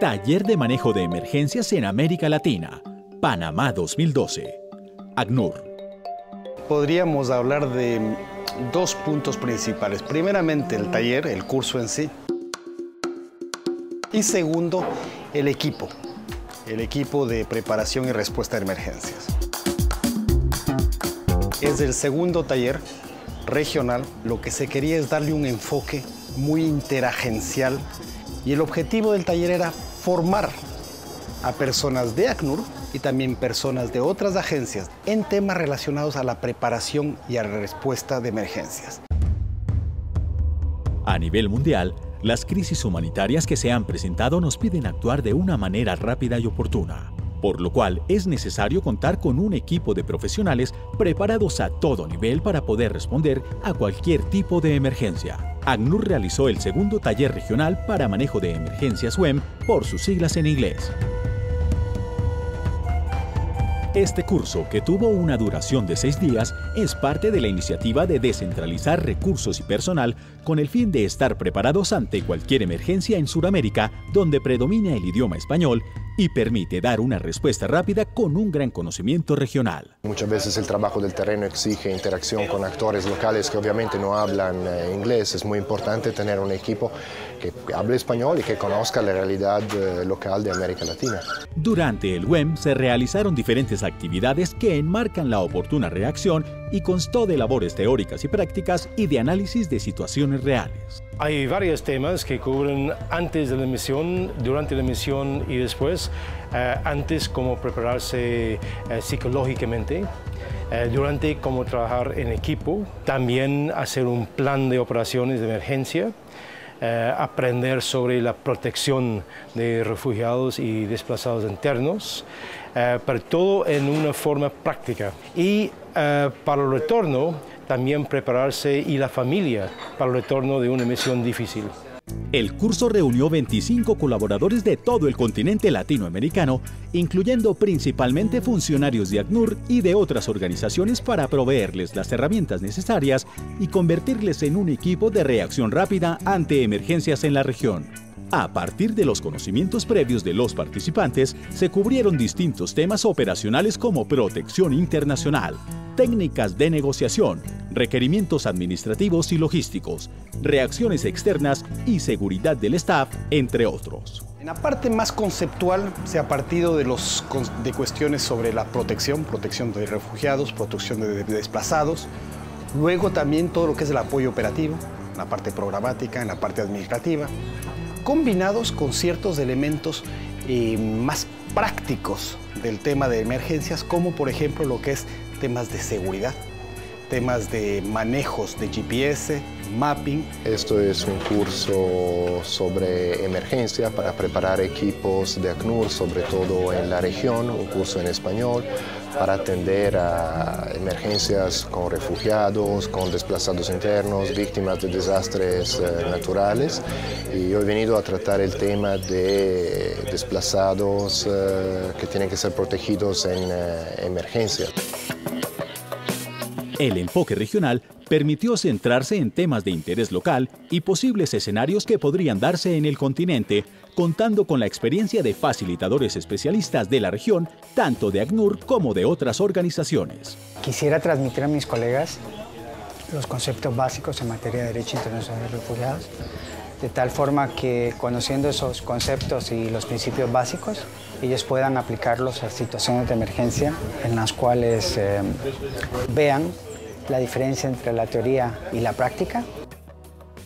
Taller de Manejo de Emergencias en América Latina, Panamá 2012. ACNUR. Podríamos hablar de dos puntos principales. Primeramente, el taller, el curso en sí. Y segundo, el equipo, el equipo de preparación y respuesta a emergencias. Es el segundo taller regional, lo que se quería es darle un enfoque muy interagencial y el objetivo del taller era formar a personas de ACNUR y también personas de otras agencias en temas relacionados a la preparación y a la respuesta de emergencias. A nivel mundial, las crisis humanitarias que se han presentado nos piden actuar de una manera rápida y oportuna, por lo cual es necesario contar con un equipo de profesionales preparados a todo nivel para poder responder a cualquier tipo de emergencia. ACNUR realizó el segundo taller regional para manejo de emergencias WEM por sus siglas en inglés. Este curso, que tuvo una duración de seis días, es parte de la iniciativa de descentralizar recursos y personal con el fin de estar preparados ante cualquier emergencia en Sudamérica donde predomina el idioma español y permite dar una respuesta rápida con un gran conocimiento regional. Muchas veces el trabajo del terreno exige interacción con actores locales que obviamente no hablan eh, inglés. Es muy importante tener un equipo que hable español y que conozca la realidad eh, local de América Latina. Durante el WEM se realizaron diferentes actividades que enmarcan la oportuna reacción y constó de labores teóricas y prácticas y de análisis de situaciones reales. Hay varios temas que cubren antes de la misión, durante la misión y después. Eh, antes, cómo prepararse eh, psicológicamente. Eh, durante, cómo trabajar en equipo. También hacer un plan de operaciones de emergencia. aprender sobre la protección de refugiados y desplazados internos, pero todo en una forma práctica. Y para el retorno, también prepararse y la familia para el retorno de una misión difícil. El curso reunió 25 colaboradores de todo el continente latinoamericano, incluyendo principalmente funcionarios de ACNUR y de otras organizaciones para proveerles las herramientas necesarias y convertirles en un equipo de reacción rápida ante emergencias en la región. A partir de los conocimientos previos de los participantes, se cubrieron distintos temas operacionales como protección internacional, técnicas de negociación, requerimientos administrativos y logísticos, reacciones externas y seguridad del staff, entre otros. En la parte más conceptual se ha partido de, los, de cuestiones sobre la protección, protección de refugiados, protección de desplazados, luego también todo lo que es el apoyo operativo, en la parte programática, en la parte administrativa, combinados con ciertos elementos eh, más prácticos del tema de emergencias, como por ejemplo lo que es temas de seguridad, temas de manejos de GPS, mapping. Esto es un curso sobre emergencia para preparar equipos de ACNUR, sobre todo en la región, un curso en español para atender a emergencias con refugiados, con desplazados internos, víctimas de desastres eh, naturales. Y yo he venido a tratar el tema de desplazados eh, que tienen que ser protegidos en eh, emergencia. El enfoque regional permitió centrarse en temas de interés local y posibles escenarios que podrían darse en el continente, contando con la experiencia de facilitadores especialistas de la región, tanto de ACNUR como de otras organizaciones. Quisiera transmitir a mis colegas los conceptos básicos en materia de derecho internacional de refugiados, de tal forma que conociendo esos conceptos y los principios básicos, ellos puedan aplicarlos a situaciones de emergencia en las cuales eh, vean la diferencia entre la teoría y la práctica.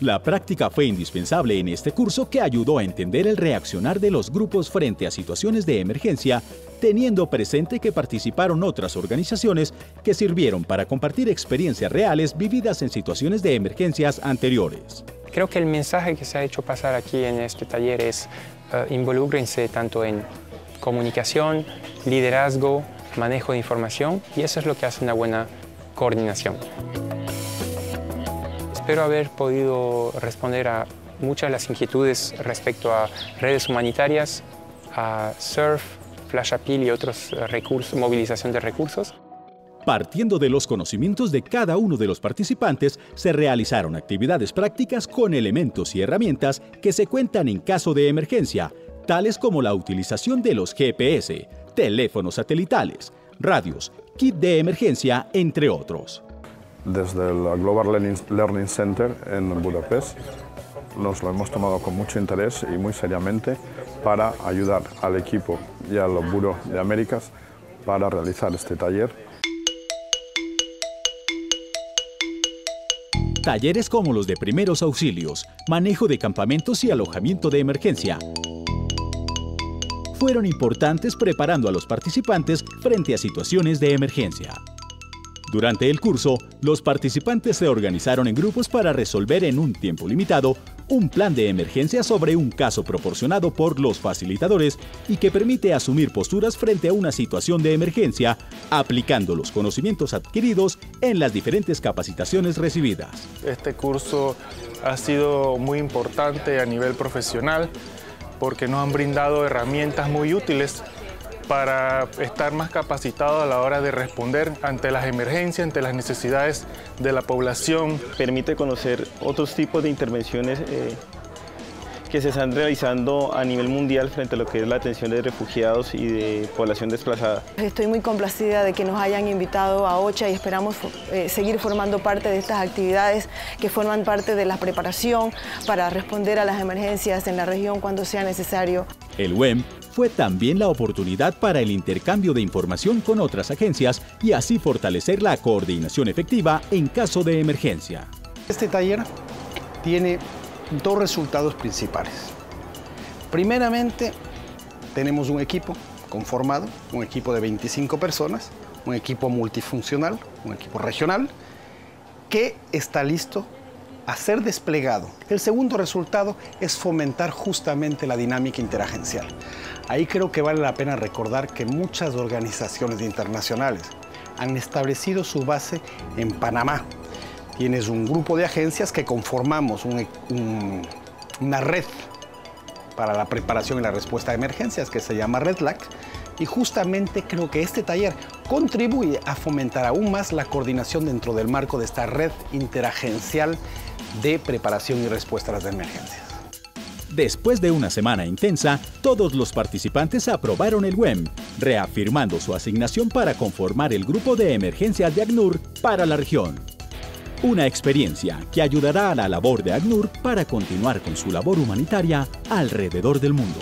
La práctica fue indispensable en este curso que ayudó a entender el reaccionar de los grupos frente a situaciones de emergencia, teniendo presente que participaron otras organizaciones que sirvieron para compartir experiencias reales vividas en situaciones de emergencias anteriores. Creo que el mensaje que se ha hecho pasar aquí en este taller es uh, involúcrense tanto en comunicación, liderazgo, manejo de información y eso es lo que hace una buena coordinación. Espero haber podido responder a muchas de las inquietudes respecto a redes humanitarias, a SURF, Flash Appeal y otros recursos, movilización de recursos. Partiendo de los conocimientos de cada uno de los participantes, se realizaron actividades prácticas con elementos y herramientas que se cuentan en caso de emergencia, tales como la utilización de los GPS, teléfonos satelitales, radios, kit de emergencia, entre otros. Desde el Global Learning Center en Budapest nos lo hemos tomado con mucho interés y muy seriamente para ayudar al equipo y al Bureau de Américas para realizar este taller. Talleres como los de primeros auxilios, manejo de campamentos y alojamiento de emergencia, fueron importantes preparando a los participantes frente a situaciones de emergencia. Durante el curso, los participantes se organizaron en grupos para resolver en un tiempo limitado un plan de emergencia sobre un caso proporcionado por los facilitadores y que permite asumir posturas frente a una situación de emergencia, aplicando los conocimientos adquiridos en las diferentes capacitaciones recibidas. Este curso ha sido muy importante a nivel profesional porque nos han brindado herramientas muy útiles para estar más capacitados a la hora de responder ante las emergencias, ante las necesidades de la población. Permite conocer otros tipos de intervenciones eh, que se están realizando a nivel mundial frente a lo que es la atención de refugiados y de población desplazada. Estoy muy complacida de que nos hayan invitado a OCHA y esperamos eh, seguir formando parte de estas actividades que forman parte de la preparación para responder a las emergencias en la región cuando sea necesario. El WEM fue también la oportunidad para el intercambio de información con otras agencias y así fortalecer la coordinación efectiva en caso de emergencia. Este taller tiene dos resultados principales. Primeramente, tenemos un equipo conformado, un equipo de 25 personas, un equipo multifuncional, un equipo regional, que está listo a ser desplegado. El segundo resultado es fomentar justamente la dinámica interagencial. Ahí creo que vale la pena recordar que muchas organizaciones internacionales han establecido su base en Panamá, Tienes un grupo de agencias que conformamos una red para la preparación y la respuesta a emergencias que se llama REDLAC y justamente creo que este taller contribuye a fomentar aún más la coordinación dentro del marco de esta red interagencial de preparación y respuesta a las emergencias. Después de una semana intensa, todos los participantes aprobaron el WEM, reafirmando su asignación para conformar el grupo de emergencia de ACNUR para la región. Una experiencia que ayudará a la labor de ACNUR para continuar con su labor humanitaria alrededor del mundo.